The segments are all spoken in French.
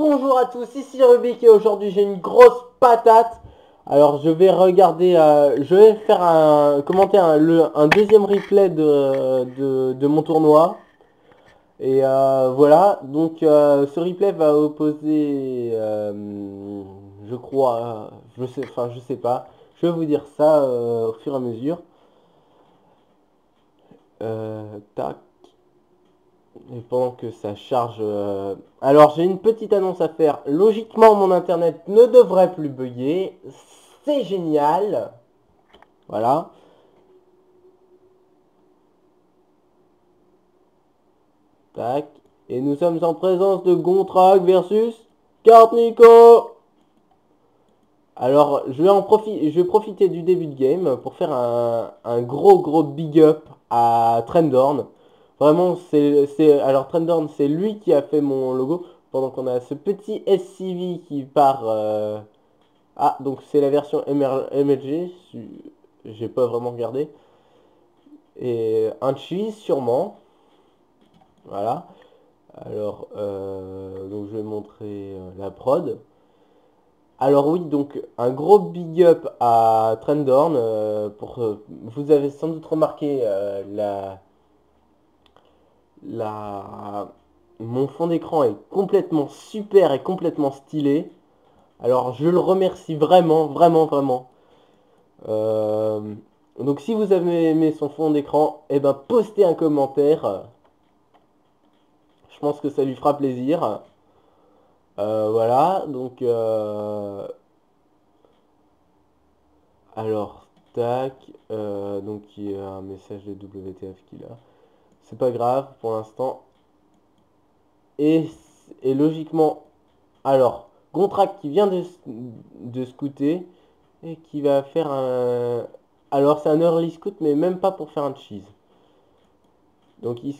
Bonjour à tous, ici Rubik et aujourd'hui j'ai une grosse patate. Alors je vais regarder, euh, je vais faire un commenter un, deuxième replay de, mon tournoi. Et euh, voilà, donc euh, ce replay va opposer, je crois, je sais, enfin je sais pas, je vais vous dire ça au fur et à mesure. Tac. Pendant que ça charge... euh, Alors j'ai une petite annonce à faire. Logiquement mon internet ne devrait plus bugger. C'est génial. Voilà. Tac. Et nous sommes en présence de Gontrak versus Kartniko. Alors je vais en profiter du début de game pour faire un, un gros gros big up à Trendorn. Vraiment, c'est... Alors, Trendorn, c'est lui qui a fait mon logo. Pendant qu'on a ce petit SCV qui part... euh, Ah, donc c'est la version MLG. J'ai pas vraiment regardé. Et un cheese, sûrement. Voilà. Alors, euh, donc je vais montrer euh, la prod. Alors oui, donc un gros big up à Trendorn. euh, pour, vous avez sans doute remarqué la Mon fond d'écran est complètement super et complètement stylé. Alors je le remercie vraiment, vraiment, vraiment. Euh, Donc si vous avez aimé son fond d'écran, eh ben postez un commentaire. Je pense que ça lui fera plaisir. Euh, voilà, donc... euh, Alors, tac. euh, donc il y a un message de WTF qu'il a. C'est pas grave pour l'instant. Et, logiquement, alors, Gontrak qui vient de, de scouter et qui va faire un... Alors c'est un early scout mais même pas pour faire un cheese. Donc il,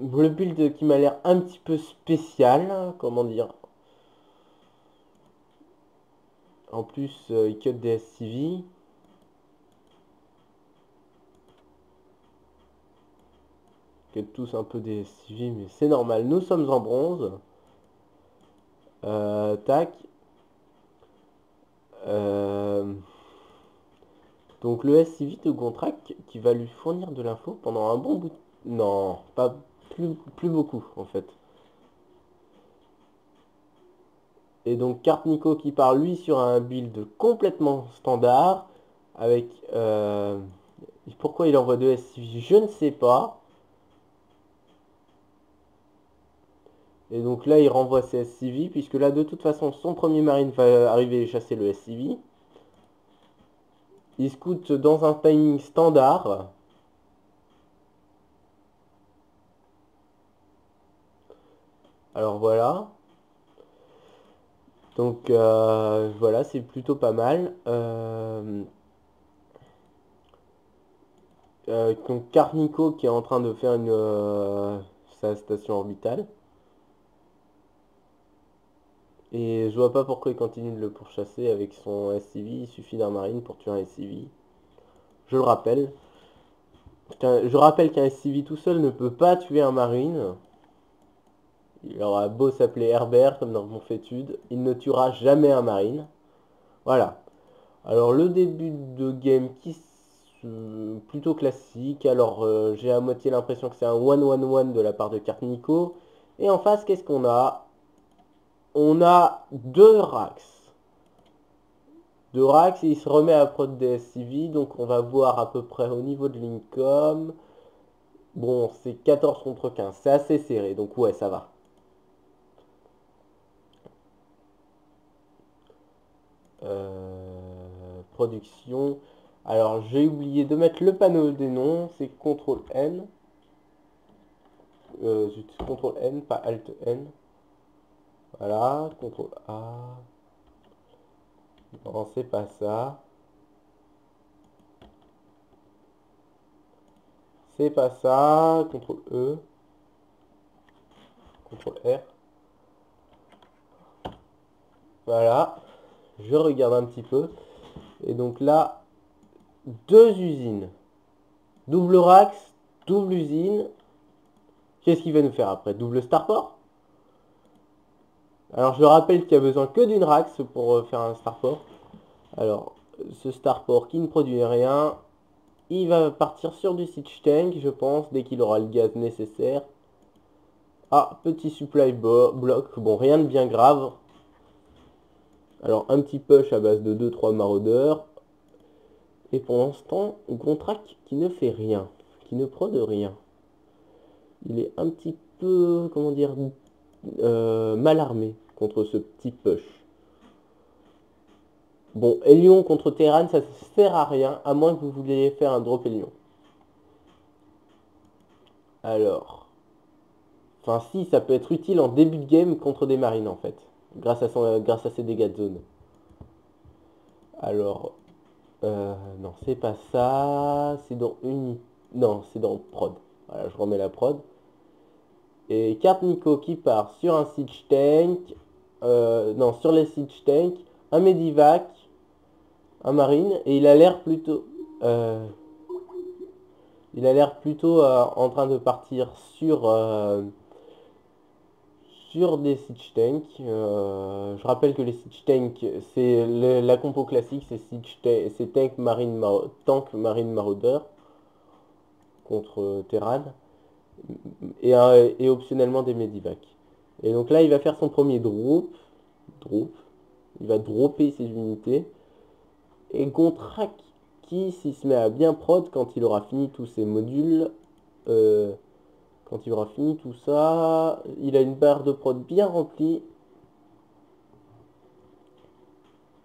le build qui m'a l'air un petit peu spécial, comment dire. En plus, euh, il cut des SCV. Cut tous un peu des SCV, mais c'est normal. Nous sommes en bronze. Euh, tac. Euh, donc le SCV de Gontrak qui va lui fournir de l'info pendant un bon bout. Non, pas plus, plus beaucoup en fait. Et donc Kartniko qui part lui sur un build complètement standard avec... Euh... Pourquoi il envoie deux SCV Je ne sais pas. Et donc là il renvoie ses SCV puisque là de toute façon son premier marine va arriver et chasser le SCV. Il scoute dans un timing standard. Alors voilà. Donc euh, voilà, c'est plutôt pas mal. Euh, euh, donc Carnico qui est en train de faire une sa station orbitale. Et je vois pas pourquoi il continue de le pourchasser avec son SCV. Il suffit d'un marine pour tuer un SCV. Je le rappelle. Je rappelle qu'un SCV tout seul ne peut pas tuer un marine. Il aura beau s'appeler Herbert comme dans mon fétude, il ne tuera jamais un marine. Voilà. Alors le début de game qui plutôt classique. Alors euh, j'ai à moitié l'impression que c'est un 1-1-1 de la part de Kartniko. Et en face, qu'est-ce qu'on a? On a deux Rax. Deux Rax, il se remet à prod des SCV, donc on va voir à peu près au niveau de l'income. Bon, c'est 14 contre 15, c'est assez serré, donc ouais, ça va. Euh, production. Alors, j'ai oublié de mettre le panneau des noms, c'est CTRL N. Euh, CTRL N, pas ALT N. Voilà, CTRL A. Non, c'est pas ça. C'est pas ça. CTRL E. CTRL R. Voilà. Je regarde un petit peu. Et donc là, deux usines. Double Rax, double usine. Qu'est-ce qu'il va nous faire après? Double Starport? Alors je rappelle qu'il y a besoin que d'une Rax pour euh, faire un starport. Alors ce starport qui ne produit rien, il va partir sur du siege tank je pense, dès qu'il aura le gaz nécessaire. Ah, petit supply block, bon rien de bien grave. Alors un petit push à base de 2-3 maraudeurs. Et pendant ce temps, Gontrak qui ne fait rien, qui ne prod rien. Il est un petit peu, comment dire, euh, mal armé contre ce petit push. Bon, Elion contre Terran, ça sert à rien, à moins que vous vouliez faire un drop Elion. Alors. Enfin si, ça peut être utile en début de game contre des marines en fait. Grâce à, son, grâce à ses dégâts de zone. Alors. Euh, non, c'est pas ça. C'est dans une... Non, c'est dans prod. Voilà, je remets la prod. Et Nico qui part sur un siege tank. Euh, non, sur les siege tank. Un medivac. Un marine. Et il a l'air plutôt... Euh, il a l'air plutôt en train de partir sur sur des siege tanks. Euh, je rappelle que les siege tanks, c'est la compo classique, c'est c'est tank marine tank marine marauder contre Terran et, optionnellement des medivacs. Et donc là, il va faire son premier drop, drop. Il va dropper ses unités. Et Gontrak, qui s'il se met à bien prod quand il aura fini tous ses modules, euh, quand il aura fini tout ça, il a une barre de prod bien remplie.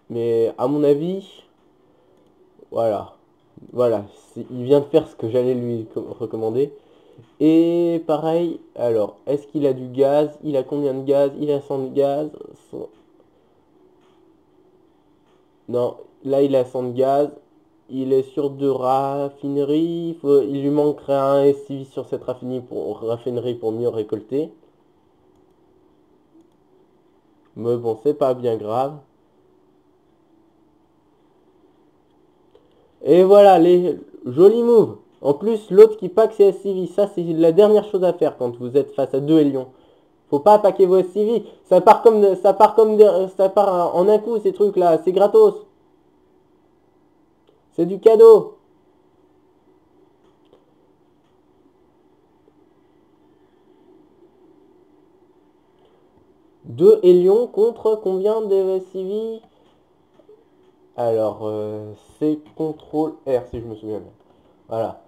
Mais à mon avis, voilà. Voilà, il vient de faire ce que j'allais lui recommander. Et pareil, alors, est-ce qu'il a du gaz Il a combien de gaz Il a 100 de gaz Non, là il a 100 de gaz il est sur deux raffineries. Il, lui manquerait un SCV sur cette raffinerie pour, raffinerie pour mieux récolter. Mais bon, c'est pas bien grave. Et voilà, les jolis moves. En plus, l'autre qui pack ses SCV, ça c'est la dernière chose à faire quand vous êtes face à deux Hélions. Faut pas packer vos SCV. Ça part comme ça part comme ça part en un coup ces trucs là, c'est gratos. C'est du cadeau. Deux Hélions contre combien de CV Alors, euh, c'est CTRL R si je me souviens bien. Voilà.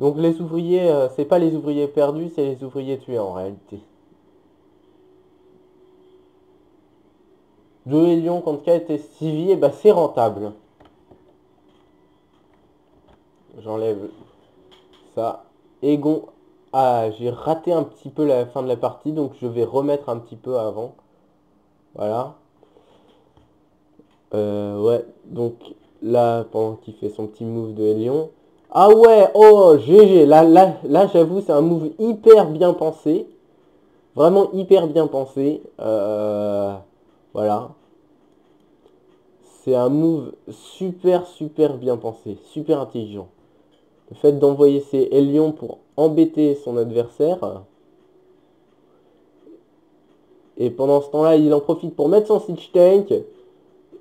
Donc les ouvriers, euh, c'est pas les ouvriers perdus, c'est les ouvriers tués en réalité. Deux Hélions contre 4 CV, et bah c'est rentable. J'enlève ça. Egon. Ah, j'ai raté un petit peu la fin de la partie, donc je vais remettre un petit peu avant. Voilà. Euh, ouais, donc là, pendant qu'il fait son petit move de Lyon. Ah ouais, oh, GG. Là, là, là j'avoue, c'est un move hyper bien pensé. Vraiment hyper bien pensé. Euh, voilà. C'est un move super, super bien pensé. Super intelligent. Le fait d'envoyer ses Hélions pour embêter son adversaire. Et pendant ce temps-là, il en profite pour mettre son siege tank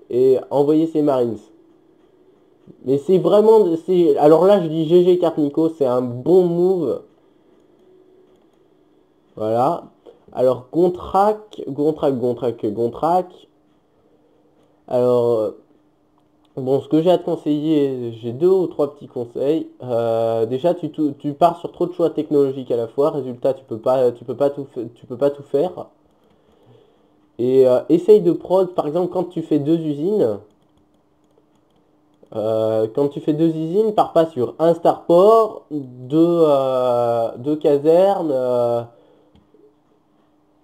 et envoyer ses marines. Mais c'est vraiment... Alors là, je dis GG Cartnico, c'est un bon move. Voilà. Alors, Gontrack, Gontrack, Gontrack, Gontrack. Alors, Bon, ce que j'ai à te conseiller, j'ai deux ou trois petits conseils. Euh, déjà, tu, tu, pars sur trop de choix technologiques à la fois. Résultat, tu peux pas, tu peux pas tout, tu peux pas tout faire. Et euh, essaye de prod, par exemple, quand tu fais deux usines. Euh, quand tu fais deux usines, pars pas sur un starport, deux, deux casernes.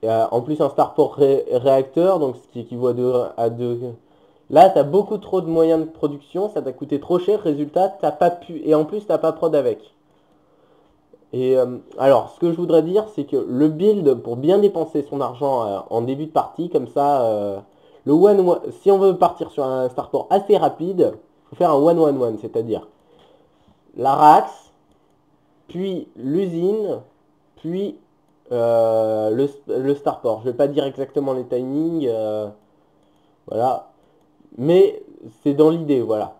en plus, un starport réacteur, donc ce qui équivaut à deux Là, tu as beaucoup trop de moyens de production, ça t'a coûté trop cher, résultat, t'as pas pu, et en plus, t'as pas prod avec. Et euh, alors, ce que je voudrais dire, c'est que le build, pour bien dépenser son argent euh, en début de partie, comme ça, euh, le one, si on veut partir sur un starport assez rapide, faire un one-one-one, c'est-à-dire la rax, puis l'usine, puis euh, le, starport. Je vais pas dire exactement les timings. euh, voilà. Mais c'est dans l'idée, voilà.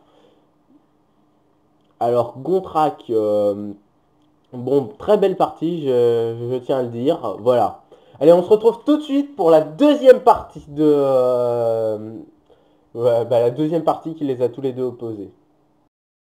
Alors, Gontrak, euh, bon, très belle partie, je tiens à le dire. Voilà. Allez, on se retrouve tout de suite pour la deuxième partie de... bah, la deuxième partie qui les a tous les deux opposés.